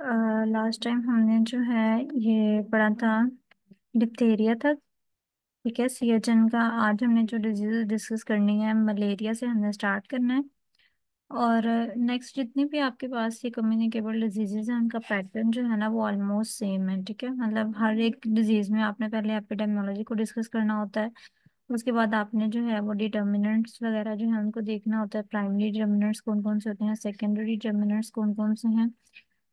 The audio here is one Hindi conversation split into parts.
लास्ट टाइम हमने जो है ये पढ़ा था डिप्थेरिया था, ठीक है? सीएचएन का आज हमने जो डिज़ीज़ डिस्कस करनी है मलेरिया से हमने स्टार्ट करना है। और नेक्स्ट जितनी भी आपके पास ये कम्युनिकेबल डिजीजेज हैं, उनका पैटर्न जो है ना, वो ऑलमोस्ट सेम है, ठीक है? मतलब हर एक डिज़ीज़ में आपने पहले एपिडेमियोलॉजी को डिस्कस करना होता है। उसके बाद आपने जो है वो डिटर्मिनेंट्स वगैरह जो है, उनको देखना होता है। प्राइमरी डिटर्मिनेंट्स कौन कौन से होते हैं? सेकेंडरी डिटर्मिनेंट्स कौन कौन से हैं?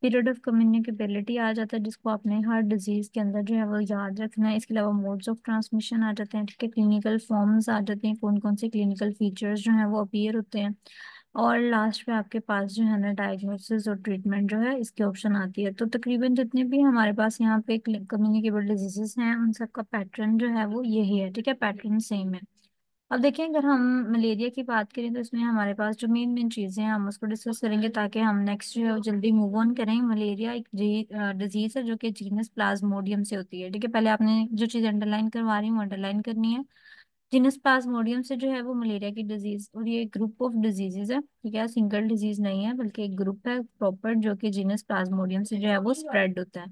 पीरियड ऑफ़ कम्युनिकेबिलिटी आ जाता है, जिसको आपने हर डिज़ीज़ के अंदर जो है वो याद रखना है। इसके अलावा मोड्स ऑफ़ ट्रांसमिशन आ जाते हैं, ठीक है? क्लिनिकल फॉर्म्स आ जाते हैं कौन कौन से क्लिनिकल फीचर्स जो हैं वो अपीयर होते हैं। और लास्ट में आपके पास जो है ना डायग्नोसिस और ट्रीटमेंट जो है, इसकी ऑप्शन आती है। तो तकरीबन जितने भी हमारे पास यहाँ पे कम्युनिकेबल डिजीजेस हैं, उन सबका पैटर्न जो है वो यही है, ठीक है? पैटर्न सेम है। अब देखिए, अगर हम मलेरिया की बात करें तो इसमें हमारे पास जो मेन मेन चीज़ें हैं, हम उसको डिस्कस करेंगे ताकि हम नेक्स्ट जो है वो जल्दी मूव ऑन करें। मलेरिया एक डिज़ीज़ है जो कि जीनस प्लाज्मोडियम से होती है। ठीक है, पहले आपने जो चीज़ अंडरलाइन करवा रही हूँ अंडरलाइन करनी है। जीनस प्लाज्मोडियम से जो है वो मलेरिया की डिज़ीज़ और ये ग्रुप ऑफ़ डिजीजेज है। ठीक है सिंगल डिज़ीज़ नहीं है, बल्कि एक ग्रुप है प्रॉपर जो कि जीनस प्लाज्मोडियम से जो है वो स्प्रेड होता है।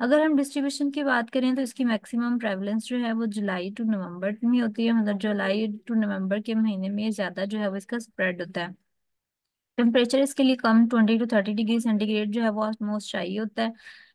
अगर हम डिस्ट्रीब्यूशन की बात करें तो इसकी मैक्सिमम प्रेवलेंस जो है वो जुलाई टू नवंबर में होती है। मतलब जुलाई टू नवंबर के महीने में ज़्यादा जो है वो इसका स्प्रेड होता है। टेम्परेचर इसके लिए कम twenty to thirty degree centigrade जो है वो ऑलमोस्ट चाहिए होता है।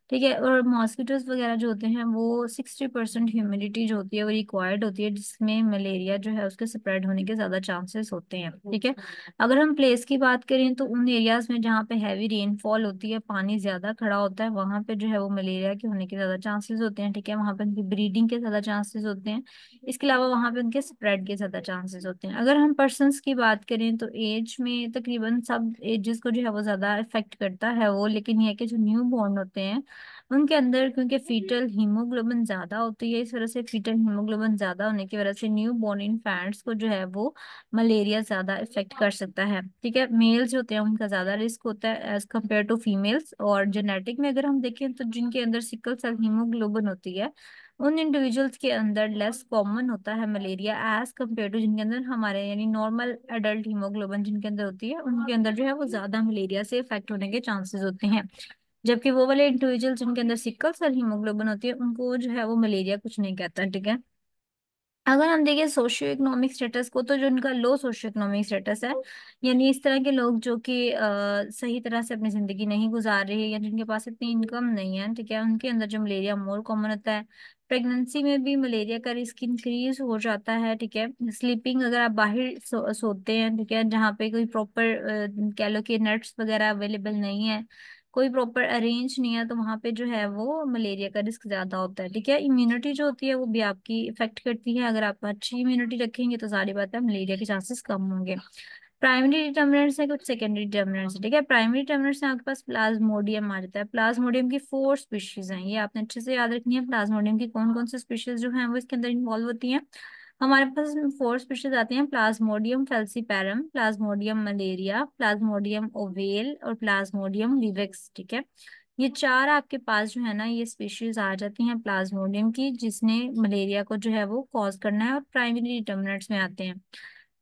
ठीक है, और मॉस्किटोज वगैरह जो होते हैं, वो सिक्सटी परसेंट ह्यूमिडिटी जो होती है, वो रिक्वायर्ड होती है, जिसमें मलेरिया जो है, उसके स्प्रेड होने के ज़्यादा चांसेस होते हैं। ठीक है? अगर हम प्लेस की बात करें तो उन एरियाज़ में जहाँ पे हैवी रेनफॉल होती है, पानी ज़्यादा खड़ा होता है, वहाँ पे जो है, वो मलेरिया के होने के ज़्यादा चांसेस होते हैं। ठीक है? वहाँ पे उनकी ब्रीडिंग के ज़्यादा चांसेस होते हैं। इसके अलावा वहाँ पे उनके स्प्रेड के ज़्यादा चांसेस होते हैं। अगर हम पर्सनस की बात करें तो एज में तकरीबन सब एजेस को जो है, वो ज़्यादा इफ़ेक्ट करता है वो, लेकिन यह कि जो न्यू बॉर्न होते हैं उनके अंदर क्योंकि फीटल हीमोग्लोबिन ज़्यादा होती है इस वजह से फीटल हीमोग्लोबिन ज़्यादा होने की वजह से न्यू बॉर्न इन्फेंट्स को जो है वो मलेरिया ज़्यादा इफ़ेक्ट कर सकता है ठीक है? मेल्स होते हैं उनका ज़्यादा रिस्क होता है एज कंपेयर टू फीमेल्स और जेनेटिक में अगर हम देखें तो जिनके अंदर सिकल सेल हीमोग्लोबिन होती है उन इंडिविजुअल्स के अंदर लेस कॉमन होता है मलेरिया एज कंपेयर टू जिनके अंदर हमारे यानी नॉर्मल एडल्ट हीमोग्लोबिन जिनके अंदर होती है उनके अंदर जो है वो ज़्यादा मलेरिया से इफ़ेक्ट होने के चांसेस होते हैं। जबकि वो वाले इंडिविजुअल जिनके अंदर सिकल सेल हीमोग्लोबिन होती है उनको जो है वो मलेरिया कुछ नहीं कहता ठीक है? अगर हम देखें सोशियो इकोनॉमिक स्टेटस को तो जो इनका लो सोशियो इकोनॉमिक स्टेटस है यानी इस तरह के लोग जो कि सही तरह से अपनी ज़िंदगी नहीं गुजार रहे या जिनके पास इतनी इनकम नहीं है ठीक है? उनके अंदर जो मलेरिया मोर कॉमन होता है प्रेगनेंसी में भी मलेरिया का रिस्क इंक्रीज हो जाता है ठीक है? स्लीपिंग अगर आप बाहर सो, सोते हैं ठीक है? जहाँ पे कोई प्रॉपर कह लो कि नट्स वगैरह अवेलेबल नहीं है कोई प्रॉपर अरेंज नहीं है तो वहाँ पे जो है वो मलेरिया का रिस्क ज़्यादा होता है। ठीक है, इम्यूनिटी जो होती है वो भी आपकी इफ़ेक्ट करती है। अगर आप अच्छी इम्यूनिटी रखेंगे तो सारी बात है मलेरिया के चांसेस कम होंगे। प्राइमरी डिटर्मिनेंट्स है कुछ, सेकेंडरी डिटर्मिनेंट्स है। ठीक है, प्राइमरी डिटर्मिनेंट्स में आपके पास प्लाज्मोडियम आ जाता है। प्लाज्मोडियम की फोर स्पीशीज हैं। ये आपने अच्छे से याद रखनी है। प्लाज्मोडियम की कौन कौन सी स्पीशीज जो हैं वो इसके अंदर इन्वॉल्व होती हैं। हमारे पास फोर स्पीशीज आते हैं plasmodium falciparum plasmodium malariae plasmodium ovale और प्लाज्मोडियम विवेक्स ठीक है? ये चार आपके पास जो है ना, ये स्पीशीज आ जाती हैं प्लाज्मोडियम की, जिसने मलेरिया को जो है वो कॉज करना है और प्राइमरी डिटर्मिनेट्स में आते हैं।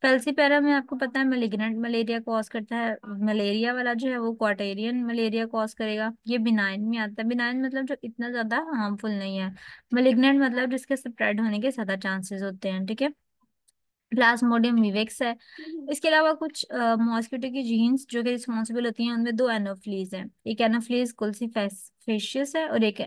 फेल्सीपेरा में आपको पता है मेलिग्नेंट मलेरिया कॉज करता है। मलेरिया वाला जो है, वो क्वाटेरियन मलेरिया कॉज करेगा। ये बिनाइन में आता है। बिनाइन मतलब जो इतना ज़्यादा हार्मफुल नहीं है। मेलिग्नेंट मतलब जिसके स्प्रेड होने के ज़्यादा चांसेस होते हैं, ठीक है? प्लाज्मोडियम विवेक्स है। इसके अलावा कुछ मॉस्किटो की जीन्स जो कि रिस्पॉन्सिबल होती हैं, उनमें दो एनोफ्लीज हैं। एक एनोफ्लीज कुल्सी फेशियस है और एक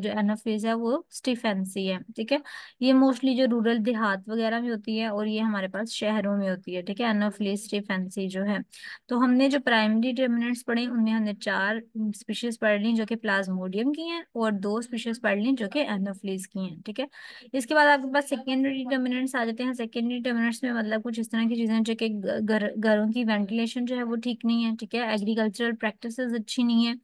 जो एनोफ्लीज है वो स्टीफेंसी है, ठीक है? ये मोस्टली जो रूरल देहात वगैरह में होती है और ये हमारे पास शहरों में होती है, ठीक है? एनोफ्लीज स्टीफेंसी जो है। तो हमने जो प्राइमरी डिटर्मिनेंट्स पढ़े, उनमें हमने चार स्पीशीज पढ़ ली जो कि प्लाज्मोडियम की हैं और दो स्पीशीज पढ़ ली जो कि एनोफ्लीज की हैं, ठीक है? इसके बाद आपके पास सेकेंडरी डिटर्मिनेंट्स आ जाते हैं। सेकेंडरी डिटर्मिनेंट्स में मतलब कुछ इस तरह की चीज़ें जो कि घर, घरों की वेंटिलेशन जो है वो ठीक नहीं है, ठीक है? एग्रीकल्चरल प्रैक्टिस अच्छी नहीं है।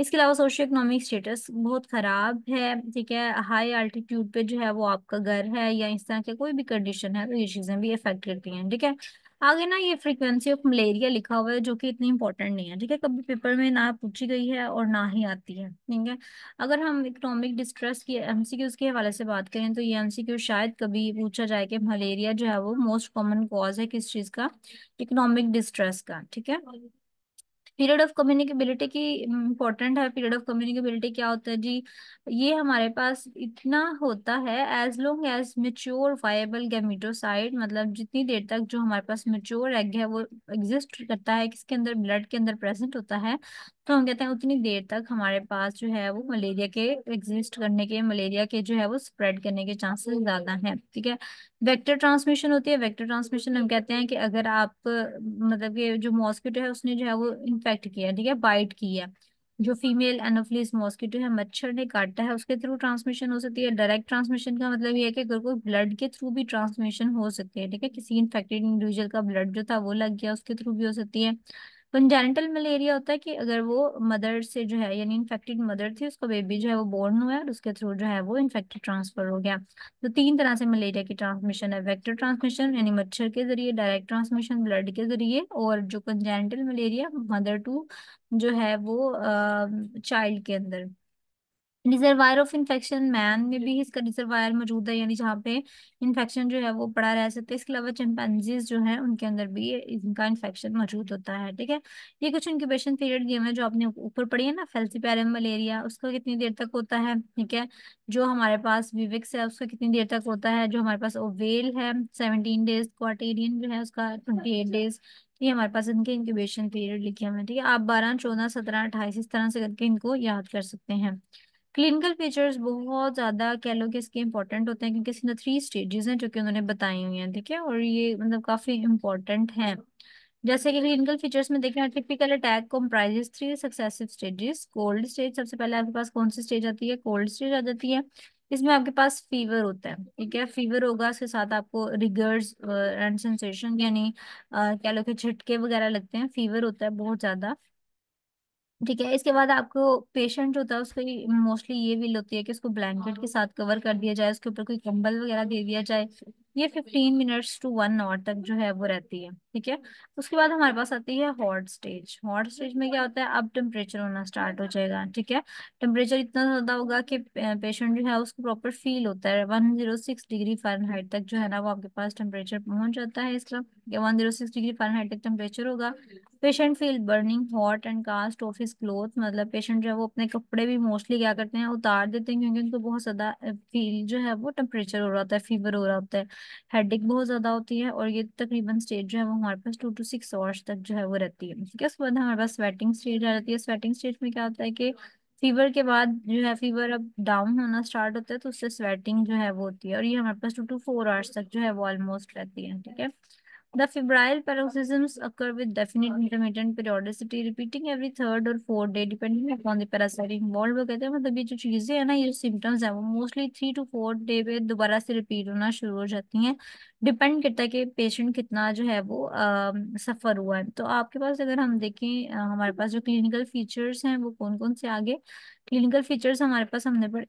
इसके अलावा सोशियो इकोनॉमिक स्टेटस बहुत खराब है, ठीक है? हाई अल्टीट्यूड पे जो है वो आपका घर है या इस तरह के कोई भी कंडीशन है तो ये चीज़ें भी अफेक्ट करती हैं, ठीक है? आगे ना ये फ्रीक्वेंसी ऑफ़ मलेरिया लिखा हुआ है जो कि इतनी इंपॉर्टेंट नहीं है, ठीक है? कभी पेपर में ना पूछी गई है और ना ही आती है, ठीक है? अगर हम इकोनॉमिक डिस्ट्रेस की एमसीक्यूज के हवाले से बात करें तो ये एमसीक्यू शायद कभी पूछा जाए कि मलेरिया जो है वो मोस्ट कॉमन कॉज है किस चीज़ का? इकोनॉमिक डिस्ट्रेस का, ठीक है? पीरियड ऑफ़ कम्युनिकेबिलिटी की इम्पोर्टेंट है। पीरियड ऑफ़ कम्युनिकेबिलिटी क्या होता है जी? ये हमारे पास इतना होता है as long as mature viable gametocyte मतलब जितनी देर तक जो हमारे पास मेच्योर एग है वो एग्जिस्ट करता है किसके अंदर ब्लड के अंदर प्रेजेंट होता है तो हम कहते हैं उतनी देर तक हमारे पास जो है वो मलेरिया के एग्जिस्ट करने के मलेरिया के जो है वो स्प्रेड करने के चांसेस ज़्यादा हैं ठीक है? वेक्टर ट्रांसमिशन होती है वेक्टर ट्रांसमिशन हम कहते हैं कि अगर आप मतलब कि जो मॉस्किटो है उसने जो है वो इन्फेक्ट किया ठीक है? बाइट किया जो फीमेल एनोफिलिस मॉस्किटो है, मच्छर ने काटा है, उसके थ्रू ट्रांसमिशन हो सकती है। डायरेक्ट ट्रांसमिशन का मतलब ये है कि अगर कोई ब्लड के थ्रू भी ट्रांसमिशन हो सकती है, ठीक है? किसी इन्फेक्टेड इंडिविजुअल का ब्लड जो था, वो लग गया, उसके थ्रू भी हो सकती है। कंजेनिटल मलेरिया होता है कि अगर वो मदर से जो है, यानी इन्फेक्टेड मदर थी, उसका बेबी जो है वो बोर्न हुआ है और उसके थ्रू जो है वो इन्फेक्टेड ट्रांसफ़र हो गया। तो तीन तरह से मलेरिया की ट्रांसमिशन है वेक्टर ट्रांसमिशन यानी मच्छर के ज़रिए डायरेक्ट ट्रांसमिशन ब्लड के ज़रिए, और जो कंजेनिटल मलेरिया मदर टू जो है वो चाइल्ड के अंदर। रिजर्वायर ऑफ़ इन्फेक्शन मैन में भी इसका रिजर्वायर मौजूद है यानी जहाँ पे इन्फेक्शन जो है वो पड़ा रह सकता है। इसके अलावा चिंपैंजीज जो है उनके अंदर भी इनका इन्फेक्शन मौजूद होता है ठीक है? ये कुछ इंक्यूबेशन पीरियड दिए हुए हैं जो आपने ऊपर पढ़ी है ना फेल्सीपैरम मलेरिया उसका कितनी देर तक होता है ठीक है? जो हमारे पास विविक्स है उसका कितनी देर तक होता है? जो हमारे पास ओवेल है सेवनटीन डेज़ क्वार्टेरियन जो है उसका ट्वेंटी एट डेज़ ये हमारे पास इनके इंक्यूबेशन पीरियड लिखे हुए हैं ठीक है? आप बारह चौदह सत्रह अट्ठाईस इस तरह से करके इनको याद कर सकते हैं। क्लिनिकल फीचर्स बहुत ज़्यादा कह लो कि इसके इंपॉर्टेंट होते हैं क्योंकि इसमें थ्री स्टेजेस हैं जो कि उन्होंने बताई हुई हैं, ठीक है? और ये मतलब काफ़ी इंपॉर्टेंट हैं। जैसे कि क्लिनिकल फीचर्स में देखें typical attack comprises three successive stages cold stage सबसे पहले आपके पास कौन सी स्टेज आती है? कोल्ड स्टेज आ जाती है। इसमें आपके पास फीवर होता है, ठीक है? फीवर होगा उसके साथ आपको रिगर्स एंड सेंसेशन यानी कह लो कि झटके वगैरह लगते हैं। फीवर होता है बहुत ज़्यादा। ठीक है, इसके बाद आपको पेशेंट जो होता है उसको मोस्टली ये विल होती है कि उसको ब्लैंकेट के साथ कवर कर दिया जाए, उसके ऊपर कोई कंबल वगैरह दे दिया जाए, ये fifteen minutes to one hour तक जो है वो रहती है, ठीक है? उसके बाद हमारे पास आती है हॉट स्टेज हॉट स्टेज में क्या होता है, अब टेम्परेचर होना स्टार्ट हो जाएगा, ठीक है? टेम्परेचर इतना ज़्यादा होगा कि पेशेंट जो है उसको प्रॉपर फील होता है one zero six degree Fahrenheit तक जो है ना वो आपके पास टेम्परेचर पहुँच जाता है इसका one zero six degree Fahrenheit तक टेम्परेचर होगा patient feel burning hot and cast off his cloth मतलब पेशेंट जो है वो अपने कपड़े भी मोस्टली क्या करते हैं, उतार देते हैं क्योंकि उनको बहुत ज़्यादा फील जो है वो टेम्परेचर हो रहा होता है फीवर हो रहा होता है। हेडेक बहुत ज़्यादा होती है और ये तकरीबन स्टेज जो है वो हमारे पास टू टू सिक्स आवर्स तक जो है वो रहती है। ठीक है, उसके बाद हमारे पास स्वेटिंग स्टेज आ जाती है। स्वेटिंग स्टेज में क्या होता है कि फीवर के बाद जो है फीवर अब डाउन होना स्टार्ट होता है तो उससे स्वेटिंग जो है वो होती है और ये हमारे पास टू टू फोर आवर्स तक जो है वो ऑलमोस्ट रहती है। ठीक है The febrile paroxysms occur with definite intermittent periodicity, repeating every third or fourth day, depending upon the parasite involved. वो कहते हैं मतलब ये जो चीज़ें है ना ये सिम्टम्स है वो mostly three to fourth day पे दोबारा से रिपीट होना शुरू हो जाती हैं। डिपेंड करता है कि पेशेंट कितना जो है वो सफ़र हुआ है। तो आपके पास अगर हम देखें हमारे पास जो क्लिनिकल फीचर्स हैं वो कौन कौन से आगे? क्लिनिकल फीचर्स हमारे पास हमने पढ़े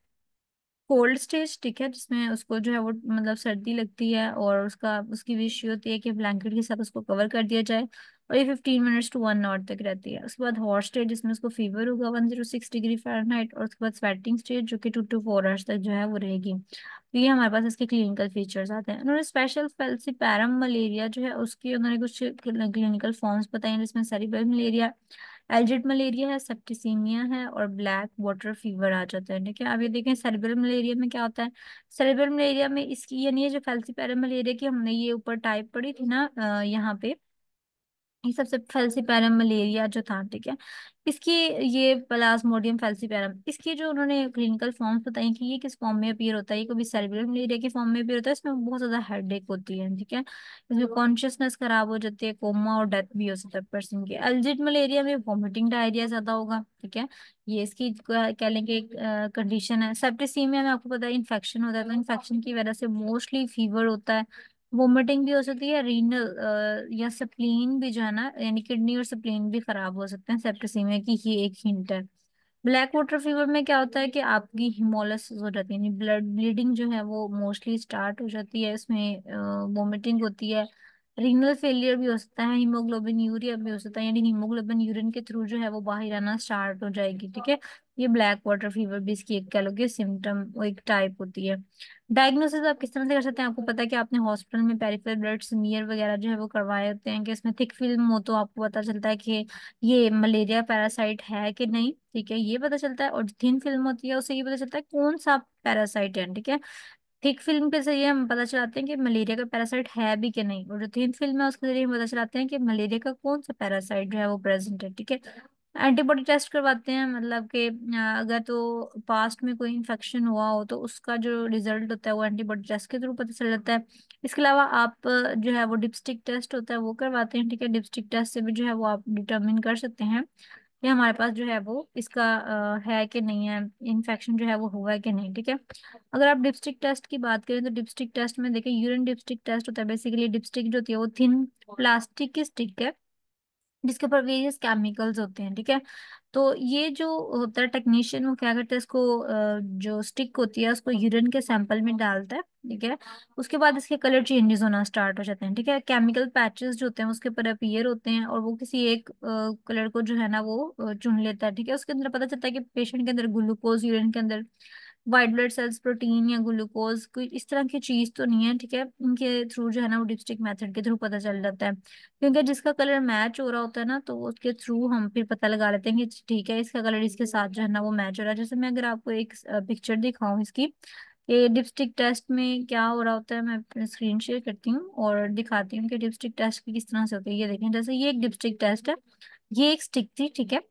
कोल्ड स्टेज ठीक है, जिसमें उसको जो है वो मतलब सर्दी लगती है और उसका, उसकी विश ये होती है कि ब्लैंकेट के साथ उसको कवर कर दिया जाए और ये fifteen minutes to one hour तक रहती है। उसके बाद हॉट स्टेज जिसमें उसको फीवर होगा one zero six degree Fahrenheit और उसके बाद स्वेटिंग स्टेज जो कि टू टू फोर आवर्स तक जो है वो रहेगी। तो ये हमारे पास इसके क्लिनिकल फीचर्स आते हैं। उन्होंने स्पेशल फेल्सीपैरम मलेरिया जो है उसकी उन्होंने कुछ क्लिनिकल फॉर्म्स बताए जिसमें सेरिब्रल मलेरिया एल्जिड मलेरिया है सेप्टिसीमिया है और ब्लैक वाटर फीवर आ जाता है, ठीक है? अब ये देखें सेरेब्रल मलेरिया में क्या होता है? सेरेब्रल मलेरिया में इसकी, यानी ये जो फैल्सीपैरम मलेरिया की हमने ये ऊपर टाइप पड़ी थी ना यहाँ पे ये सबसे फेल्सीपैरम मलेरिया जो था ठीक है? इसकी ये प्लाज्मोडियम फेल्सीपैरम इसकी जो उन्होंने क्लिनिकल फॉर्म्स बताई कि ये किस फॉर्म में अपीयर होता है ये कभी सेरेब्रल मलेरिया के फॉर्म में अपीयर होता है इसमें बहुत ज़्यादा हेडेक होती है ठीक है? इसमें कॉन्शियसनेस खराब हो जाती है कोमा और डेथ भी हो सकता है पर्सन की। एल्जिड मलेरिया में वॉमिटिंग डायरिया ज़्यादा होगा ठीक है? ये इसकी कह लेंगे कंडीशन है। सेप्टिसीमिया में आपको पता है इन्फेक्शन होता है तो इन्फेक्शन की वजह से मोस्टली फीवर होता है वोमिटिंग भी हो सकती है रीनल या स्प्लीन भी जो है ना, यानी किडनी और स्प्लीन भी खराब हो सकते हैं सेप्टिसीमिया की, ये एक हिंट है। ब्लैक वाटर फीवर में क्या होता है कि आपकी हिमोलिसिस हो जाती है, यानी ब्लड ब्लीडिंग जो है वो मोस्टली स्टार्ट हो जाती है, इसमें वोमिटिंग होती है। रीनल फेलियर भी हो सकता है हीमोग्लोबिन यूरिया भी हो सकता है, यानी हीमोग्लोबिन यूरिन के थ्रू जो है वो बाहर आना स्टार्ट हो जाएगी, ठीक है? ये ब्लैक वाटर फीवर भी इसकी एक कह लो सिम्टम एक टाइप होती है। डायग्नोसिस आप किस तरह से कर सकते हैं? आपको पता है कि आपने हॉस्पिटल में पेरिफेरल ब्लड स्मीयर वगैरह जो है वो करवाए होते हैं कि इसमें थिक फ़िल्म हो तो आपको पता चलता है कि ये मलेरिया पैरासाइट है कि नहीं, ठीक है? ये पता चलता है और थिन फ़िल्म होती है, उससे ये पता चलता है कौन सा पैरासाइट है, ठीक है? थिक फ़िल्म के ज़रिए हम पता चलाते हैं कि मलेरिया का पैरासाइट है भी कि नहीं? और जो थिन फ़िल्म है उसके ज़रिए हम पता चलाते हैं कि मलेरिया का कौन सा पैरासाइट जो है वो प्रेजेंट है, ठीक है? एंटीबॉडी टेस्ट करवाते हैं मतलब कि अगर तो पास्ट में कोई इन्फेक्शन हुआ हो तो उसका जो रिज़ल्ट होता है वो एंटीबॉडी टेस्ट के थ्रू पता चल जाता है। इसके अलावा आप जो है वो डिप्स्टिक टेस्ट होता है वो करवाते हैं, ठीक है? डिप्स्टिक टेस्ट से भी जो है वो आप डिटर्मिन कर सकते हैं। कि हमारे पास जो है वो इसका है कि नहीं है इन्फेक्शन जो है वो हुआ है कि नहीं, ठीक है? अगर आप डिपस्टिक टेस्ट की बात करें तो डिपस्टिक टेस्ट में देखें यूरिन डिपस्टिक टेस्ट होता है बेसिकली डिपस्टिक जो होती है वो थिन प्लास्टिक की स्टिक है। जिसके ऊपर वेरियस केमिकल्स होते हैं, ठीक है? तो ये जो होता है टेक्नीशियन वो क्या करता है, इसको जो स्टिक होती है, उसको यूरिन के सैंपल में डालता है, ठीक है? उसके बाद इसके कलर चेंजेस होना स्टार्ट हो जाते हैं, ठीक है? केमिकल पैचेस जो होते हैं, उसके ऊपर अपीयर होते हैं और वो किसी एक कलर को जो है ना, वो चुन लेता है, ठीक है? उसके अंदर पता चलता है कि पेशेंट के अंदर ग्लूकोज यूरिन के अंदर वाइट ब्लड सेल्स प्रोटीन या ग्लूकोज कोई इस तरह की चीज़ तो नहीं है, ठीक है? इनके थ्रू जो है ना, वो डिपस्टिक मेथड के थ्रू पता चल जाता है। क्योंकि जिसका कलर मैच हो रहा होता है ना तो उसके थ्रू हम फिर पता लगा लेते हैं कि ठीक है, इसका कलर इसके साथ जो है ना, वो मैच हो रहा है। जैसे मैं अगर आपको एक पिक्चर दिखाऊँ इसकी कि डिपस्टिक टेस्ट में क्या हो रहा होता है, मैं अपने स्क्रीन शेयर करती हूँ और दिखाती हूँ कि डिपस्टिक टेस्ट की किस तरह से होती है। ये देखें, जैसे ये एक डिपस्टिक टेस्ट है, ये एक स्टिक थी, ठीक है?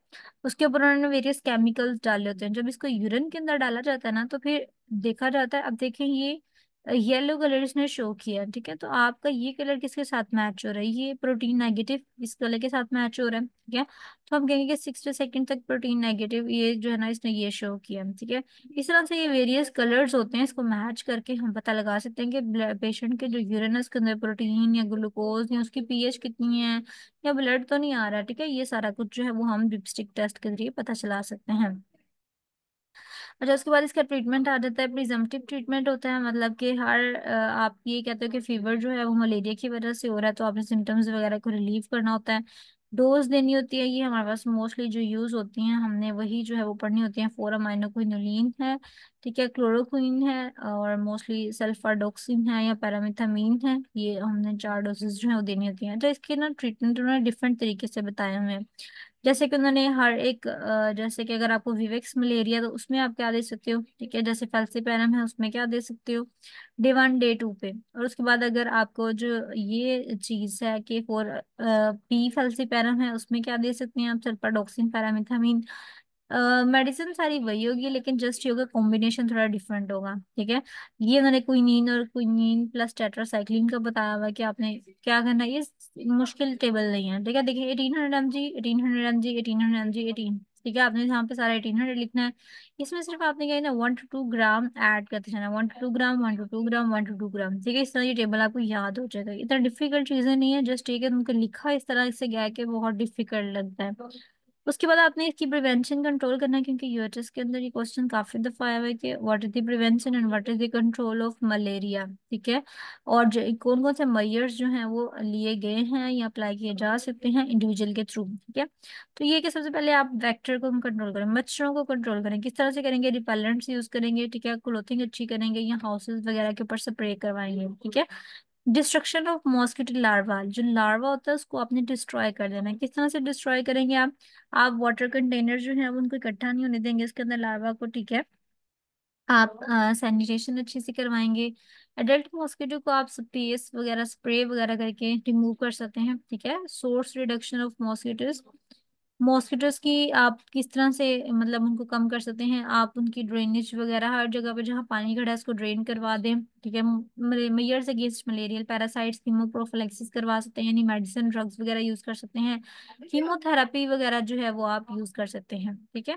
उसके ऊपर उन्होंने वेरियस केमिकल्स डाले होते हैं। जब इसको यूरिन के अंदर डाला जाता है ना तो फिर देखा जाता है, अब देखें ये येलो कलर इसने शो किया, ठीक है? तो आपका ये कलर किसके साथ मैच हो रहा है? ये प्रोटीन नेगेटिव इस कलर के साथ मैच हो रहा है, ठीक है? तो हम कहेंगे कि सिक्सटी सेकंड तक प्रोटीन नेगेटिव ये जो है ना, इसने ये शो किया, ठीक है? इस तरह से ये वेरियस कलर्स होते हैं, इसको मैच करके हम पता लगा सकते हैं कि पेशेंट के जो यूरिन के अंदर प्रोटीन या ग्लूकोज या उसकी पीएच कितनी है, या ब्लड तो नहीं आ रहा, ठीक है? ये सारा कुछ जो है वो हम डिप्स्टिक टेस्ट के ज़रिए पता चला सकते हैं। अच्छा उसके बाद इसका ट्रीटमेंट आ जाता है, प्रिजम्पटिव ट्रीटमेंट होता है मतलब कि हर आप ये कहते हो कि फीवर जो है वो मलेरिया की वजह से हो रहा है तो आपने सिम्टम्स वगैरह को रिलीव करना होता है। डोज देनी होती है, ये हमारे पास मोस्टली जो यूज़ होती हैं, हमने वही जो है वो पढ़नी होती है, फोर अमाइनोक्विनोलिन है, ठीक है, क्लोरोक्विन है, और मोस्टली सल्फाडोक्सिन है या पैरामिथामीन है, ये हमने चार डोजेस जो है वो देनी होती हैं। तो इसके ना ट्रीटमेंट उन्होंने डिफरेंट तरीके से बताए हुए हैं। जैसे कि उन्होंने हर एक जैसे कि अगर आपको विवेक्स मलेरिया तो उसमें आप क्या दे सकते हो? ठीक है, जैसे फैलसी पैरम है, उसमें क्या दे सकते हो? डे वन डे टू पे। और उसके बाद अगर आपको जो ये चीज़ है कि फोर पी फेल्सिपैरम है, उसमें क्या दे सकते हैं आप? सल्पाडोक्सिन पैरामिथामिन मेडिसिन सारी वही होगी, लेकिन जस्ट योगा कॉम्बिनेशन थोड़ा डिफरेंट होगा, ठीक है? ये उन्होंने क्विनीन और क्विनीन प्लस टेट्रासाइक्लिन का बताया हुआ कि आपने क्या करना ये मुश्किल टेबल नहीं है, ठीक है? देखिए eighteen hundred M G eighteen hundred M G eighteen hundred M G eighteen ठीक है? आपने यहाँ पे सारा एटीन हंड्रेड लिखना है। इसमें सिर्फ़ आपने क्या ना one to two gram add करते जाना one to two gram one to two gram one to two gram ठीक है? इस तरह ये टेबल आपको याद हो जाएगा। इतना डिफ़िकल्ट चीज़ें नहीं है जस्ट ठीक है, तुमको लिखा, इस तरह से गया कि बहुत डिफ़िकल्ट लगता है। उसके बाद आपने इसकी प्रिवेंशन कंट्रोल करना क्योंकि यूएचएस के अंदर ये क्वेश्चन काफ़ी दफ़ा आया हुआ है कि what is the prevention and what is the control of malaria ठीक है? और कौन कौन से मेजर्स जो हैं वो लिए गए हैं या अप्लाई किए जा सकते हैं इंडिविजुअल के थ्रू ठीक है? तो ये कि सबसे पहले आप वेक्टर को कंट्रोल करें, मच्छरों को कंट्रोल करें, किस तरह से करेंगे? रिपेलेंट्स यूज़ करेंगे, ठीक है? क्लोथिंग अच्छी करेंगे या हाउसेज वगैरह के ऊपर स्प्रे करवाएँगे, ठीक है? डिस्ट्रक्शन ऑफ़ मॉस्किटो लार्वा जो लार्वा होता है, उसको आपने डिस्ट्रॉय कर देना है। किस तरह से डिस्ट्रॉय करेंगे आप? आप वाटर कंटेनर जो है, उनको इकट्ठा नहीं होने देंगे, इसके अंदर लार्वा को, ठीक है? आप सैनिटेशन अच्छे से करवाएँगे। एडल्ट मॉस्किटो को आप स्पेस वगैरह स्प्रे वगैरह करके रिमूव कर सकते हैं, ठीक है? Source reduction of mosquitoes mosquitoes की आप किस तरह से मतलब उनको कम कर सकते हैं? आप उनकी ड्रेनेज वगैरह हर जगह पर जहाँ पानी खड़ा है, उसको ड्रेन करवा दें। ठीक है measures against malarial parasites chemoprophylaxis करवा सकते हैं, यानी मेडिसिन, ड्रग्स वगैरह यूज़ कर सकते हैं कीमोथेरेपी वगैरह जो है वो आप यूज़ कर सकते हैं, ठीक है?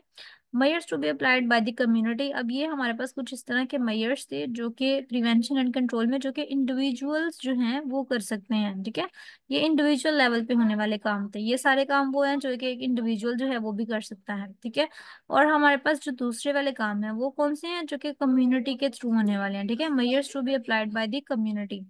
Measures to be applied by the community, अब ये हमारे पास कुछ इस तरह के मेयर्स थे जो कि प्रिवेंशन एंड कंट्रोल में, जो कि इंडिविजुअल्स जो हैं वो कर सकते हैं, ठीक है? ये इंडिविजुअल लेवल पे होने वाले काम थे, ये सारे काम वो हैं जो कि एक इंडिविजुअल जो है वो भी कर सकता है, ठीक है? और हमारे पास जो दूसरे वाले काम है वो कौन से हैं? जो कि कम्युनिटी के थ्रू होने वाले हैं, ठीक है? Measures to be applied by the community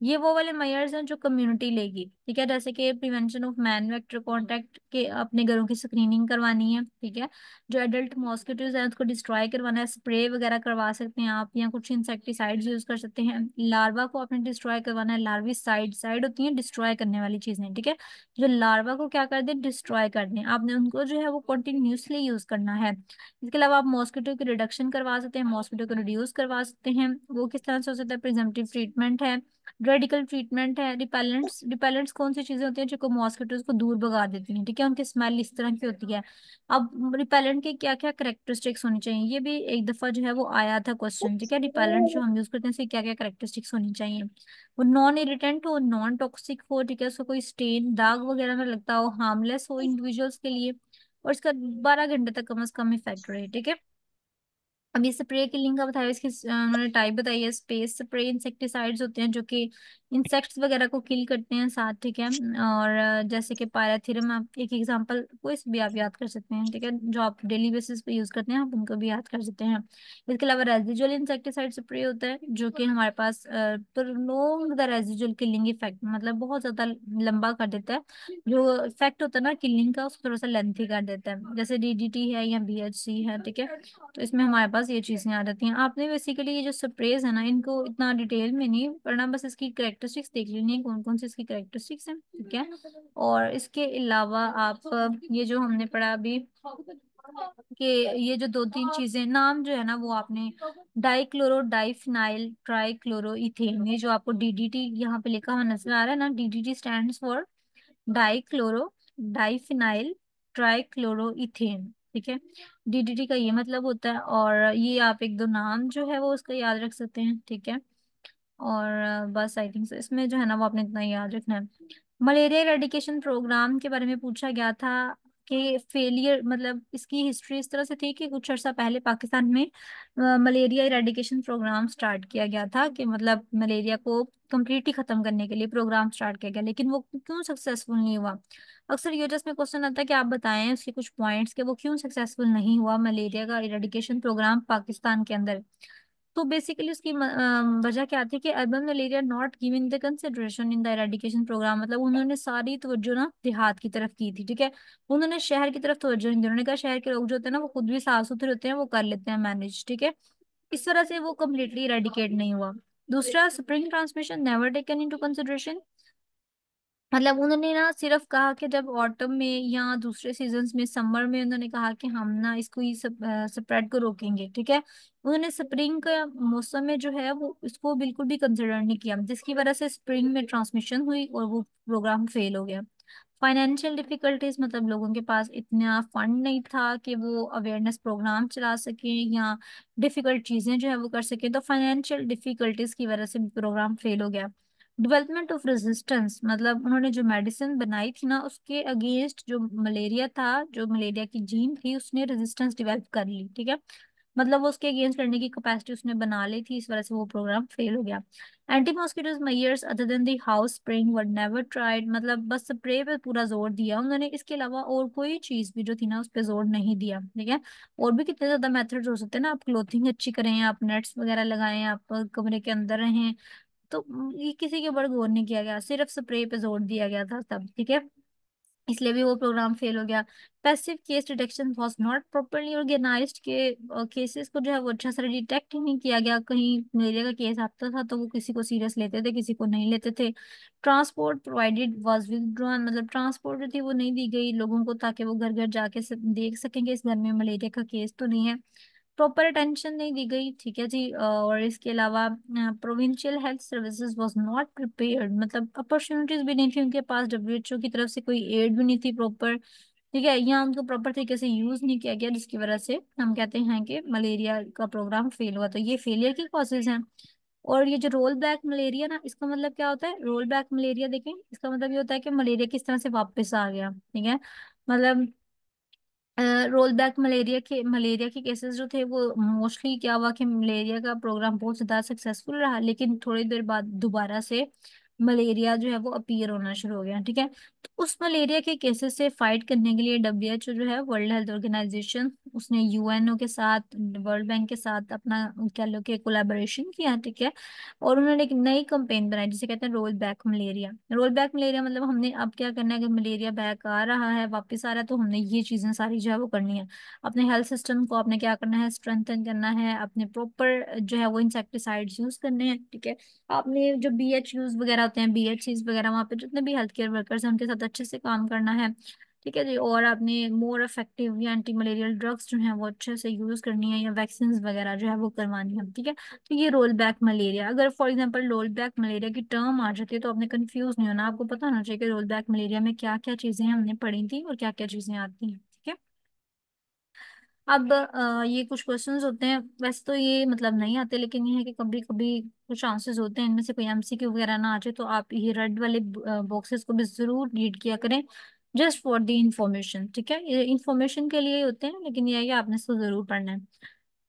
ये वो वाले मेयर्स हैं जो कम्युनिटी लेगी, ठीक है? जैसे कि prevention of man vector contact के अपने घरों की स्क्रीनिंग करवानी है, ठीक है? जो एडल्ट मॉस्किटोज हैं, उसको डिस्ट्रॉय करवाना है, स्प्रे वगैरह करवा सकते हैं आप, या कुछ इंसेक्टिसाइड्स यूज़ कर सकते हैं। लार्वा को आपने डिस्ट्रॉय करवाना है, लार्वी साइड साइड होती है, डिस्ट्रॉय करने वाली चीज़ें, ठीक है? जो लार्वा को क्या कर दे, डिस्ट्रॉय कर दें। आपने उनको जो है वो कंटिन्यूसली यूज़ करना है। इसके अलावा आप मॉस्किटो की रिडक्शन करवा सकते हैं, मॉस्किटो को रिड्यूस करवा सकते हैं। वो किस तरह से हो सकता है, प्रिजम्पटिव ट्रीटमेंट है। रेडिकल ट्रीटमेंट है रिपेलेंट्स रिपेलेंट्स कौन सी चीज़ें होती हैं जो मॉस्किटोज को दूर भगा देती हैं ठीक है? उनकी स्मेल इस तरह की होती है। अब रिपेलेंट के क्या क्या करेक्टरिस्टिक्स होनी चाहिए? ये भी एक दफ़ा जो है वो आया था क्वेश्चन ठीक है? रिपेलेंट जो हम यूज़ करते हैं इसकी क्या क्या करेक्टरिस्टिक्स होनी चाहिए? वो नॉन इरिटेंट हो नॉन टॉक्सिक हो ठीक है? उसको कोई स्टेन दाग वगैरह ना लगता हो हार्मलेस हो इंडिविजुअल्स के लिए और इसका बारह घंटे तक कम अज कम इफ़ेक्ट रहे ठीक है? अब ये स्प्रे किलिंग का बताया इसकी उन्होंने टाइप बताई है, स्पेस स्प्रे इंसेक्टिसाइड्स होते हैं, जो कि इंसेक्ट्स वगैरह को किल करते हैं साथ, ठीक है? और जैसे कि पायराथीरम, आप एक एग्जांपल कोई भी आप याद कर सकते हैं, ठीक है? जो आप डेली बेसिस पे यूज़ करते हैं, आप उनको भी याद कर सकते हैं। इसके अलावा रेजिजुअल इंसेक्टिसाइड स्प्रे होता है, जो कि हमारे पास prolong the residual killing effect मतलब बहुत ज़्यादा लंबा कर देता है। जो इफ़ेक्ट होता है ना किलिंग का, उसको थोड़ा सा लेंथी कर देता है। जैसे डीडीटी है या बीएचसी है, ठीक है? तो इसमें हमारे पास ये चीज़ें आ जाती हैं। आपने बेसिकली ये जो स्प्रेज है ना, इनको इतना डिटेल में नहीं पढ़ना, बस इसकी करेक्टरिस्टिक्स देख लेनी है कौन कौन सी इसकी करेक्टरिस्टिक्स हैं, ठीक है? और इसके अलावा आप, ये जो हमने पढ़ा अभी कि ये जो दो तीन चीज़ें, नाम जो है ना, वो आपने डाइक्लोरो डाइफिनाइल ट्राइक्लोरो इथेन ये जो आपको डीडीटी यहाँ पे लिखा हुआ नज़र आ रहा है ना DDT stands for dichloro diphenyl trichloro ethane ठीक है? डीडीटी का ये मतलब होता है और ये आप एक दो नाम जो है वो उसका याद रख सकते हैं, ठीक है? और बस आई थिंक इसमें जो है ना वो आपने इतना याद रखना है। मलेरिया इरेडिकेशन प्रोग्राम के बारे में पूछा गया था कि फेलियर मतलब इसकी हिस्ट्री इस तरह से थी कि कुछ अर्सा पहले पाकिस्तान में मलेरिया इरेडिकेशन प्रोग्राम स्टार्ट किया गया था कि मतलब मलेरिया को कम्प्लीटली खत्म करने के लिए प्रोग्राम स्टार्ट किया गया, लेकिन वो क्यों सक्सेसफुल नहीं हुआ? अक्सर यूज़र्स में क्वेश्चन आता है कि आप बताएँ उसके कुछ पॉइंट्स कि वो क्यों सक्सेसफुल नहीं हुआ मलेरिया का इरेडिकेशन प्रोग्राम पाकिस्तान के अंदर? तो बेसिकली उसकी वजह क्या थी कि urban malaria not giving the consideration in the eradication programme मतलब उन्होंने सारी तवज्जो ना देहात की तरफ़ की थी, ठीक है? उन्होंने शहर की तरफ़ तवज्जो नहीं दी, उन्होंने कहा शहर के लोग जो होते हैं ना, वो खुद भी साफ़ सुथरे होते हैं, वो कर लेते हैं मैनेज ठीक है? इस तरह से वो कम्प्लीटली इरेडिकेट नहीं हुआ। दूसरा spring transmission never taken into consideration मतलब उन्होंने ना सिर्फ़ कहा कि जब ऑटम में या दूसरे सीजन्स में समर में उन्होंने कहा कि हम ना इसको ही स्प्रेड को रोकेंगे, ठीक है? उन्होंने स्प्रिंग का मौसम में जो है वो इसको बिल्कुल भी कंसिडर नहीं किया, जिसकी वजह से स्प्रिंग में ट्रांसमिशन हुई और वो प्रोग्राम फेल हो गया। फाइनेंशियल डिफिकल्टीज मतलब लोगों के पास इतना फंड नहीं था कि वो अवेयरनेस प्रोग्राम चला सकें या डिफ़िकल्ट चीज़ें जो है वो कर सकें तो फाइनेंशियल डिफिकल्टीज की वजह से प्रोग्राम फेल हो गया। डेवलपमेंट ऑफ़ रेजिस्टेंस मतलब उन्होंने जो मेडिसिन बनाई थी ना, उसके अगेंस्ट जो मलेरिया था, जो मलेरिया की जीन थी, उसने रेजिस्टेंस डेवलप कर ली, ठीक है? मतलब वो उसके अगेंस्ट लड़ने की कैपेसिटी उसने बना ली थी, इस वजह से वो प्रोग्राम फेल हो गया। Anti mosquitoes measures other than the house spraying were never tried मतलब बस स्प्रे पे पूरा ज़ोर दिया उन्होंने। इसके अलावा और कोई चीज़ भी जो थी ना, उस पर ज़ोर नहीं दिया, ठीक है? और भी कितने ज़्यादा मेथड्स हो सकते हैं ना, आप क्लोथिंग अच्छी करें, आप नेट्स वगैरह लगाएँ, आप कमरे के अंदर रहें तो ये किसी के ऊपर गौर नहीं किया गया, सिर्फ़ स्प्रे पे ज़ोर दिया गया था तब, ठीक है? इसलिए भी वो प्रोग्राम फेल हो गया। Passive case detection was not properly organised के केसेस को जो है वो अच्छा से डिटेक्ट ही नहीं किया गया। कहीं मलेरिया का केस आता था तो वो किसी को सीरियस लेते थे, किसी को नहीं लेते थे। ट्रांसपोर्ट प्रोवाइडेड वाज विथड्रॉन मतलब ट्रांसपोर्ट जो थी वो नहीं दी गई लोगों को ताकि वो घर घर जाके देख सकेंगे, इस घर में मलेरिया का केस तो नहीं है। प्रॉपर अटेंशन नहीं दी गई, ठीक है जी। और इसके अलावा provincial health services was not prepared मतलब अपॉर्चुनिटीज़ भी नहीं थी उनके पास डब्ल्यूएचओ की तरफ़ से कोई एड भी नहीं थी प्रॉपर ठीक है। यहाँ उनको प्रॉपर तरीके से यूज़ नहीं किया गया, जिसकी वजह से हम कहते हैं कि मलेरिया का प्रोग्राम फेल हुआ। तो ये फेलियर की कॉजेज हैं। और ये जो रोल बैक मलेरिया ना, इसका मतलब क्या होता है? रोल बैक मलेरिया देखें, इसका मतलब ये होता है कि मलेरिया किस तरह से वापस आ गया, ठीक है। मतलब रोल बैक मलेरिया के मलेरिया के केसेस जो थे वो मोस्टली क्या हुआ कि मलेरिया का प्रोग्राम बहुत ज़्यादा सक्सेसफुल रहा, लेकिन थोड़ी देर बाद दोबारा से मलेरिया जो है वो अपीयर होना शुरू हो गया, ठीक है? तो उस मलेरिया के केसेस से फाइट करने के लिए डब्ल्यूएचओ जो है वर्ल्ड हेल्थ ऑर्गेनाइजेशन, उसने यूएनओ के साथ, वर्ल्ड बैंक के साथ अपना क्या लो के कोलैबोरेशन किया, ठीक है? और उन्होंने एक नई कंपेन बनाई जिसे कहते हैं roll back malaria. Roll back malaria मतलब हमने अब क्या करना है? अगर मलेरिया बैक आ रहा है, वापस आ रहा है तो हमने ये चीज़ें सारी जो है वो करनी है। अपने हेल्थ सिस्टम को आपने क्या करना है? स्ट्रेंथन करना है, अपने प्रॉपर जो है वो इंसेक्टिसाइड्स यूज़ करने हैं, ठीक है? आपने जो बी एच यूज़ वगैरह होते हैं बी एच वगैरह वहाँ पे, जितने भी हेल्थ केयर वर्कर्स हैं, उनके साथ अच्छे से काम करना है। ठीक है जी, और आपने मोर इफ़ेक्टिव या एंटी मलेरियल ड्रग्स जो हैं, वो अच्छे से यूज़ करनी है या वैक्सीन वगैरह जो है, वो करवानी है। ठीक है तो ये रोल बैक मलेरिया अगर for example roll back malaria की टर्म आ जाती है तो आपने कंफ्यूज नहीं होना। आपको पता होना चाहिए कि रोल बैक मलेरिया में क्या क्या चीज़ें हमने पढ़ी थी और क्या क्या चीज़ें आती है। अब ये कुछ क्वेश्चंस होते हैं। वैसे तो ये मतलब नहीं आते, लेकिन ये है कि कभी कभी कुछ चांसेस होते हैं, इनमें से कोई एमसीक्यू वगैरह ना आ जाए तो आप ये रेड वाले बॉक्सेस को भी ज़रूर रीड किया करें जस्ट फॉर द इंफॉर्मेशन ठीक है? ये इंफॉर्मेशन के लिए ही होते हैं, लेकिन ये आपने इसको ज़रूर पढ़ना है।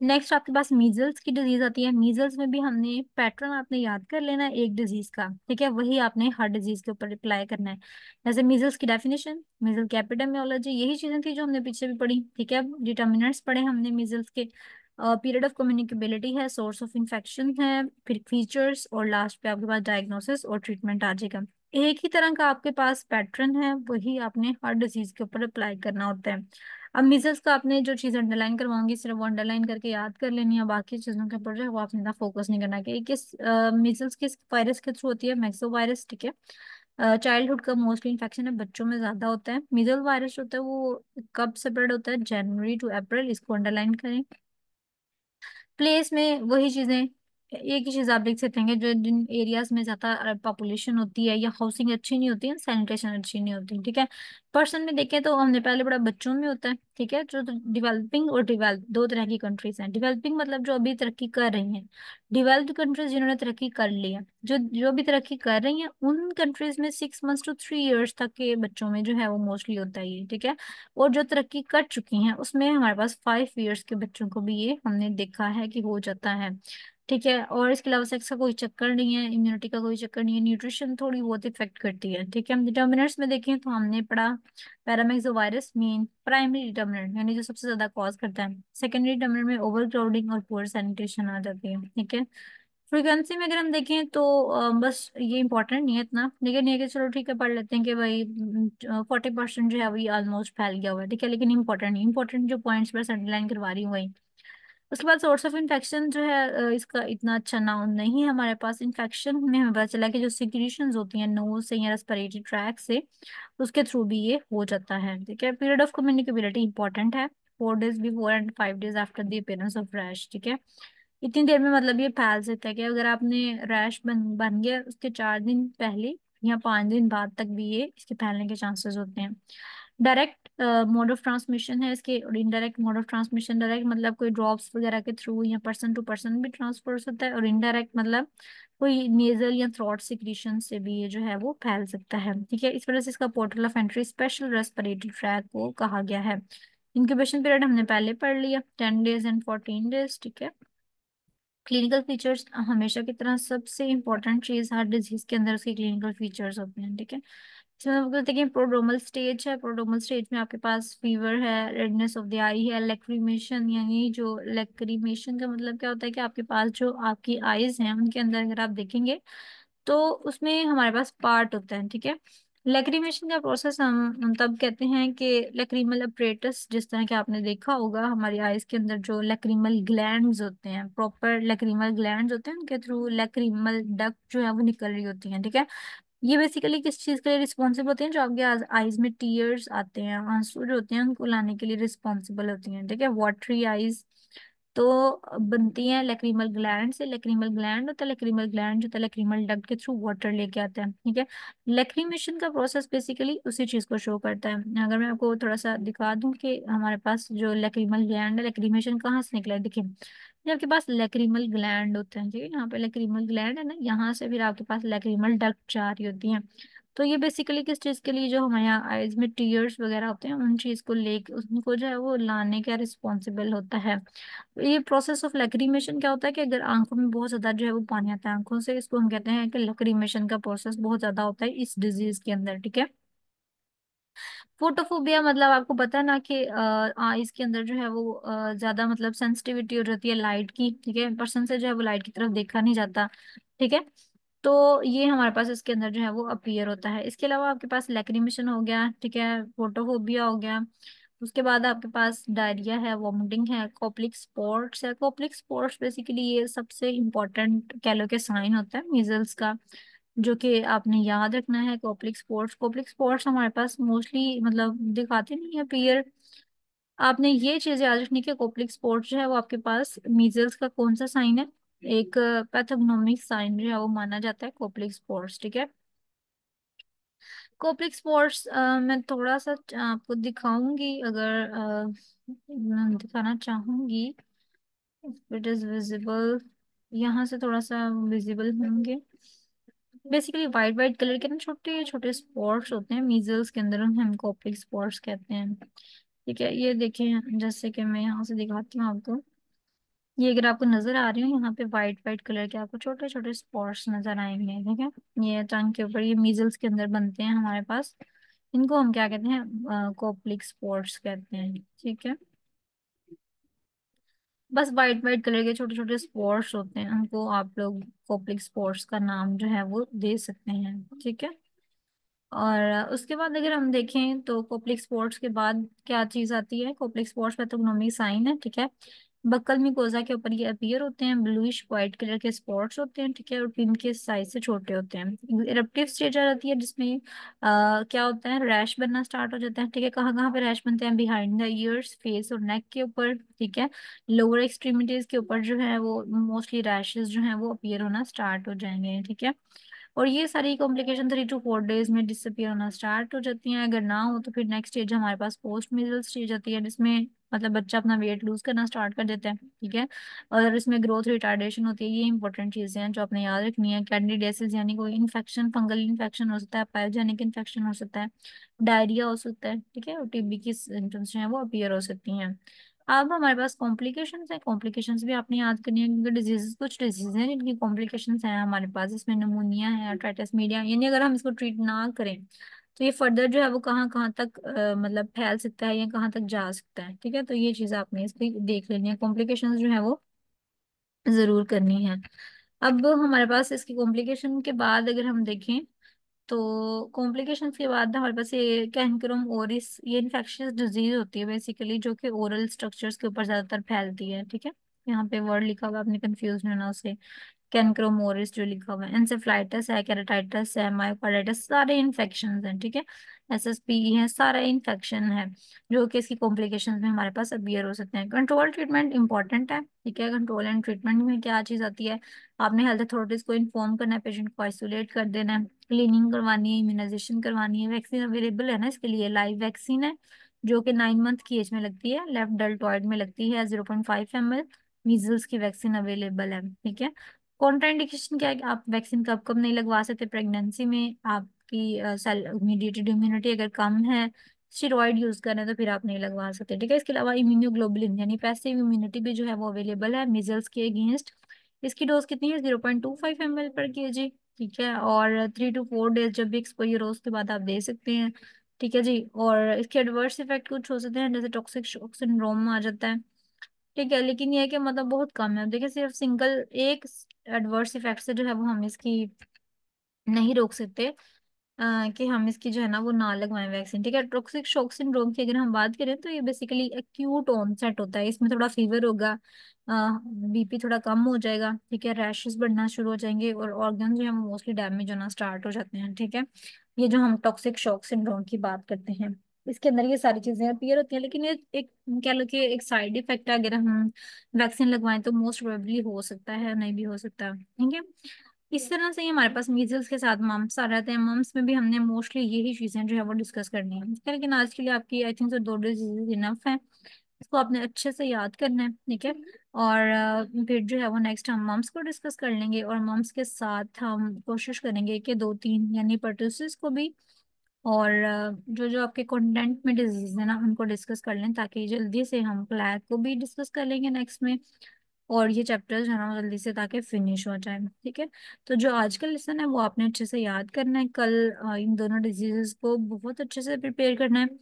नेक्स्ट आपके पास मीजल्स की डिज़ीज़ आती है। मीजल्स में भी हमने पैटर्न आपने याद कर लेना है एक डिज़ीज़ का, ठीक है? वही आपने हर डिज़ीज़ के ऊपर अप्लाई करना है। जैसे मीजल्स की डेफिनेशन मीजल की यही चीज़ें थी जो हमने पीछे भी पढ़ी, ठीक है? डिटर्मिनेंट्स पढ़े हमने मीजल्स के। पीरियड ऑफ़ कम्युनिकेबिलिटी है सोर्स ऑफ़ इन्फेक्शन है, फिर फीचर्स और लास्ट पे आपके पास डायग्नोसिस और ट्रीटमेंट आ जाएगा। एक ही तरह का आपके पास पैटर्न है, वही आपने हर डिज़ीज़ के ऊपर अप्लाई करना होता है। अब मीजल्स का आपने जो चीज़ अंडरलाइन करवाऊँगी, सिर्फ़ वो अंडरलाइन करके याद कर लेनी है, बाकी चीज़ों के ऊपर जो है वो आपने फोकस नहीं करना कि किस मीजल्स किस वायरस के थ्रू होती है? मैक्सो वायरस ठीक है? चाइल्डहुड का मोस्टली इन्फेक्शन है, बच्चों में ज़्यादा होता है। मिजल वायरस होता है, वो कब स्प्रेड होता है? जनवरी टू अप्रैल इसको अंडरलाइन करें। प्लेस में वही चीज़ें एक ही चीज़ आप देख सकते हैं जो जिन एरियाज़ में ज़्यादा पॉपुलेशन होती है या हाउसिंग अच्छी नहीं होती है सैनिटेशन अच्छी नहीं होती, ठीक है? पर्सन में देखें तो हमने पहले बड़ा बच्चों में होता है, ठीक है? जो डेवलपिंग और डिवेल्प दो तरह की कंट्रीज़ हैं। डेवलपिंग मतलब जो अभी तरक्की कर रही हैं। डेवलप्ड कंट्रीज़ जिन्होंने तरक्की कर ली है, जो जो भी तरक्की कर रही हैं, उन कंट्रीज़ में six months to three years तक के बच्चों में जो है वो मोस्टली होता है ये, ठीक है? और जो तरक्की कर चुकी हैं, उसमें हमारे पास फाइव ईयर्स के बच्चों को भी ये हमने देखा है कि हो जाता है। ठीक है, और इसके अलावा सेक्स का कोई चक्कर नहीं है इम्यूनिटी का कोई चक्कर नहीं है न्यूट्रिशन थोड़ी बहुत इफ़ेक्ट करती है, ठीक है? हम डिटर्मिनेंट्स में देखें तो हमने पढ़ा पैरामेक्सोवायरस मेन प्राइमरी डिटर्मिनेंट यानी जो सबसे ज़्यादा कॉज करता है। सेकेंडरी डिटर्मिनेंट में ओवर क्राउडिंग और पुअर सैनिटेशन आ जाती है, ठीक है? फ्रीक्वेंसी में अगर हम देखें तो बस ये इंपॉर्टेंट नहीं है इतना, लेकिन ये चलो ठीक है, पढ़ लेते हैं कि भाई फोर्टी परसेंट जो है वही ऑलमोस्ट फैल गया हुआ है, ठीक है? लेकिन इंपॉर्टेंट नहीं इंपॉर्टेंट जो पॉइंट्स पर अंडरलाइन करवा रही हूँ वही। उसके बाद सोर्स ऑफ़ इन्फेक्शन जो है इसका इतना अच्छा नाउन नहीं है हमारे पास इन्फेक्शन में हमें पता चला कि जो सिक्रीशंस होती हैं नोज़ से या रेस्पिरेटरी ट्रैक से, उसके थ्रू भी ये हो जाता है, ठीक है? पीरियड ऑफ़ कम्युनिकेबिलिटी इंपॉर्टेंट है four days before and five days after the appearance of rash ठीक है? इतनी देर में मतलब ये फैल सकता है कि अगर आपने रैश बन बन गया उसके चार दिन पहले या पाँच दिन बाद तक भी ये इसके फैलने के चांसेस होते हैं। डायरेक्ट मोड ऑफ़ ट्रांसमिशन है इसके, और indirect mode of transmission direct मतलब कोई ड्रॉप्स वगैरह के थ्रू या पर्सन टू पर्सन भी ट्रांसफ़र हो सकता है, और इनडायरेक्ट मतलब कोई नेजल या थ्रोट सिक्रीशन से भी ये जो है वो फैल सकता है। ठीक है, इस वजह से इसका portal of entry special respiratory tract को कहा गया है। इंक्यूबेशन पीरियड हमने पहले पढ़ लिया ten days and fourteen days ठीक है। क्लिनिकल फीचर्स हमेशा की तरह सबसे इंपॉर्टेंट चीज़ हर डिज़ीज़ के अंदर उसके क्लिनिकल फीचर्स होते हैं, ठीक है। इसमें हम कहते प्रोड्रोमल स्टेज है। प्रोड्रोमल स्टेज में आपके पास फीवर है रेडनेस ऑफ़ द आई है लेक्रीमेशन यानी जो लेक्रीमेशन का मतलब क्या होता है कि आपके पास जो आपकी आईज हैं, उनके अंदर अगर आप देखेंगे तो उसमें हमारे पास पार्ट होता है, ठीक है? लेक्रीमेशन का प्रोसेस हम तब कहते हैं कि लेक्रीमल अपरेटस जिस तरह के आपने देखा होगा, हमारी आइज़ के अंदर जो लेक्रीमल ग्लैंड्स होते हैं प्रॉपर लेक्रीमल ग्लैंड्स होते हैं, उनके थ्रू लेक्रीमल डक्ट जो है, वो निकल रही होती हैं, ठीक है? ये बेसिकली किस चीज़ के लिए रिस्पॉन्सिबल होते हैं? जो आपके आईज में टीयर्स आते हैं, आँसू जो होते हैं, उनको लाने के लिए रिस्पॉन्सिबल होती हैं, ठीक है? वाटरी आईज तो बनती हैं लेक्रीमल ग्लैंड से। लेक्रीमल ग्लैंड होता है लेक्रीमल ग्लैंड जो लेक्रीमल डक्ट के थ्रू वाटर लेके आता है, ठीक है? लेक्रीमेशन का प्रोसेस बेसिकली उसी चीज़ को शो करता है। अगर मैं आपको थोड़ा सा दिखा दूँ कि हमारे पास जो लेक्रीमल ग्लैंड है लेक्रीमेशन कहाँ से निकला है, देखिए आपके पास लेक्रीमल ग्लैंड होते हैं ठीक है यहाँ पे लेक्रीमल ग्लैंड है ना, यहाँ से फिर आपके पास लेक्रीमल डक्ट जा रही होती है। तो ये बेसिकली किस चीज़ के लिए जो हमारे यहाँ आईज में टीयर्स वगैरह होते हैं, उन चीज़ को लेके, उनको जो है वो लाने का रिस्पॉन्सिबल होता है। ये प्रोसेस ऑफ़ लक्रीमेशन क्या होता है कि अगर आँखों में बहुत ज़्यादा जो है वो पानी आता है, आँखों से इसको हम कहते हैं कि लक्रीमेशन का प्रोसेस बहुत ज़्यादा होता है इस डिज़ीज़ के अंदर, ठीक है? फोटोफोबिया मतलब आपको पता ना कि आईज के अंदर जो है वो ज़्यादा मतलब सेंसिटिविटी हो जाती है लाइट की, ठीक है? पर्सन से जो है वो लाइट की तरफ़ देखा नहीं जाता, ठीक है? तो ये हमारे पास इसके अंदर जो है वो अपीयर होता है। इसके अलावा आपके पास लैक्रिमेशन हो गया, ठीक है? फोटोफोबिया हो गया। उसके बाद आपके पास डायरिया है वॉमिटिंग है कोप्लिक स्पॉट्स है। कोप्लिक स्पॉट्स बेसिकली ये सबसे इम्पोर्टेंट कैलो के साइन होता है मीजल्स का। जो कि आपने याद रखना है कोप्लिक स्पोर्ट्स। कोप्लिक स्पोर्ट्स हमारे पास मोस्टली मतलब दिखाते नहीं है, पीयर। आपने ये चीज़ याद रखनी कि कोप्लिक स्पॉट्स जो है वो आपके पास मीजल्स का कौन सा साइन है? एक पैथोग्नोमिक साइन जो है वो माना जाता है कोप्लिक स्पोर्ट्स, ठीक है? कोप्लिक स्पॉट्स मैं थोड़ा सा आपको दिखाऊँगी अगर मैं दिखाना चाहूँगी। इट इज़ विजिबल यहाँ से थोड़ा सा विजिबल होंगे। बेसिकली वाइट वाइट कलर के ना छोटे छोटे स्पॉट्स होते हैं, मीजल्स के अंदर हम कोप्लिक स्पॉट्स कहते हैं। ठीक है, ये देखें, जैसे कि मैं यहाँ से दिखाती हूँ आपको। ये अगर आपको नज़र आ रही हो, यहाँ पे वाइट वाइट कलर के आपको छोटे छोटे स्पॉट्स नज़र आएँगे, ठीक है? ये टंग के ऊपर, ये मीजल्स के अंदर बनते हैं हमारे पास। इनको हम क्या कहते हैं? कोप्लिक स्पॉट्स कहते हैं, ठीक है? बस व्हाइट व्हाइट कलर के छोटे छोटे स्पॉट्स होते हैं, उनको आप लोग कोप्लिक स्पॉट्स का नाम जो है वो दे सकते हैं, ठीक है? और उसके बाद अगर हम देखें तो कोप्लिक स्पॉट्स के बाद क्या चीज़ आती है? कोप्लिक स्पॉट्स पैथोग्नोमी साइन है, ठीक है? बक्कल मिकोजा के ऊपर ये अपीयर होते हैं ब्लूइश व्हाइट कलर के स्पॉट्स होते हैं ठीक है और इनके साइज़ से छोटे होते हैं। इरप्टिव स्टेज आ जाती है जिसमें आ, क्या होता है रैश बनना स्टार्ट हो जाता है ठीक है। कहाँ कहाँ पे रैश बनते हैं? बिहाइंड द ईयर्स फेस और नेक के ऊपर ठीक है। लोअर एक्सट्रीमिटीज के ऊपर जो है वो मोस्टली रैशेज जो है वो अपियर होना स्टार्ट हो जाएँगे ठीक है। और ये सारी complication three two four days में डिसअपियर होना स्टार्ट हो जाती हैं। अगर ना हो तो फिर नेक्स्ट स्टेज हमारे पास पोस्ट मिजल स्टेज आती है जिसमें मतलब बच्चा अपना वेट लूज करना स्टार्ट कर देता है, ठीक है? और इसमें ग्रोथ रिटार्डेशन होती है, ये इंपॉर्टेंट चीज़ें हैं जो आपने याद रखनी है। कैंडिडेसिस यानी कोई इन्फेक्शन फंगल इन्फेक्शन हो सकता है पायोजेनिक इन्फेक्शन हो सकता है डायरिया हो सकता है, ठीक है? और टीबी की सिम्टम्स जो है वो अपीयर हो सकती हैं। अब हमारे पास कॉम्प्लिकेशन है। कॉम्प्लिकेशन भी आपने याद करनी है, क्योंकि डिज़ीज़ कुछ डिज़ीज़ हैं जिनकी कॉम्प्लिकेशन हैं हमारे पास। इसमें नमूनिया है आर्ट्राइटिस मीडिया यानी अगर हम इसको ट्रीट ना करें तो ये फर्दर जो है वो कहाँ कहाँ तक अ, मतलब फैल सकता है या कहाँ तक जा सकता है ठीक है? तो ये चीज़ आपने इसकी देख लेनी है। कॉम्प्लिकेशंस जो है वो ज़रूर करनी है। अब हमारे पास इसकी कॉम्प्लिकेशन के बाद अगर हम देखें तो कॉम्प्लिकेशन के बाद हमारे पास ये कैंकरम ओरिस ये इन्फेक्शियस डिज़ीज़ होती है बेसिकली जो कि ओरल स्ट्रक्चर्स के ऊपर ज़्यादातर फैलती है ठीक है? यहाँ पे वर्ड लिखा हुआ आपने कंफ्यूज नहीं होना उसे। कैनक्रोमोरिस जो लिखा हुआ है एंसेफ्लाइटिस है केराटाइटिस है मायोकार्डाइटिस सारे इन्फेक्शन हैं, ठीक है? एसएसपी है, सारा इन्फेक्शन है, जो कि इसकी कॉम्प्लिकेशन में हमारे पास अबियर हो सकते हैं। कंट्रोल ट्रीटमेंट इंपॉर्टेंट है, ठीक है? कंट्रोल एंड ट्रीटमेंट में क्या चीज़ आती है? आपने हेल्थ अथॉरिटीज को इन्फॉर्म करना है पेशेंट को आइसोलेट कर देना है क्लीनिंग करवानी है इम्यूनाइजेशन करवानी है वैक्सीन अवेलेबल है ना इसके लिए? लाइव वैक्सीन है, जो कि नाइन मंथ की एज में लगती है लेफ़्ट डेल्टॉइड में लगती है zero point five M L measles की वैक्सीन अवेलेबल है, ठीक है? कॉन्ट्राइंडिकेशन क्या है आप वैक्सीन कब कब नहीं लगवा सकते? प्रेगनेंसी में आपकी सेल इमीडिएटेड इम्यूनिटी अगर कम है स्टेरॉइड यूज़ कर तो फिर आप नहीं लगवा सकते, ठीक है? इसके अलावा इम्यूनोग्लोबुलिन यानी पैसिव इम्यूनिटी भी जो है वो अवेलेबल है मिजल्स के अगेंस्ट इसकी डोज कितनी है? Zero point two five M L per K G ठीक है? और थ्री टू फोर डेज़ जब भी एक्सपोजर हो, उसके बाद आप दे सकते हैं, ठीक है जी? और इसके एडवर्स इफ़ेक्ट कुछ हो सकते हैं, जैसे टॉक्सिक सिंड्रोम आ जाता है। ठीक है लेकिन ये है कि मतलब बहुत कम है। देखिए सिर्फ़ सिंगल एक एडवर्स इफ़ेक्ट से जो है वो हम इसकी नहीं रोक सकते आ, कि हम इसकी जो है ना वो ना लगवाएँ वैक्सीन ठीक है? टॉक्सिक शॉक सिंड्रोम की अगर हम बात करें तो ये बेसिकली एक्यूट ऑनसेट होता है। इसमें थोड़ा फीवर होगा बीपी थोड़ा कम हो जाएगा ठीक है? रैशेस बढ़ना शुरू हो जाएँगे और ऑर्गन जो है मोस्टली डैमेज होना स्टार्ट हो जाते हैं ठीक है? ये जो हम टॉक्सिक शॉक सिंड्रोम की बात करते हैं। इसके अंदर ये सारी चीज़ें अपीयर होती हैं, लेकिन ये एक, कह लो कि एक साइड इफ़ेक्ट है, अगर हम वैक्सीन लगवाएँ तो मोस्ट प्रोबेबली हो सकता है, नहीं भी हो सकता, ठीक है? इस तरह से ही हमारे पास मीजल्स के साथ मम्स आ रहते हैं। मम्स में भी हमने मोस्टली यही चीज़ें जो है वो डिस्कस करनी है। लेकिन आज के लिए आपकी आई थिंक दो डिज़ीज़ इनफ है। इसको आपने अच्छे से याद करना है, ठीक है? और फिर जो है वो नेक्स्ट हम मम्स को डिस्कस कर लेंगे और मम्स के साथ हम कोशिश करेंगे कि दो तीन, यानी पर्टूसिस को भी और जो जो आपके कंटेंट में डिज़ीज़ है ना, उनको डिस्कस कर लें ताकि जल्दी से हम क्लैक को भी डिस्कस कर लेंगे नेक्स्ट में और ये चैप्टर जो है ना जल्दी से ताकि फिनिश हो जाए, ठीक है? तो जो आज का लेसन है, वो आपने अच्छे से याद करना है। कल इन दोनों डिजीजेस को बहुत अच्छे से प्रिपेयर करना है।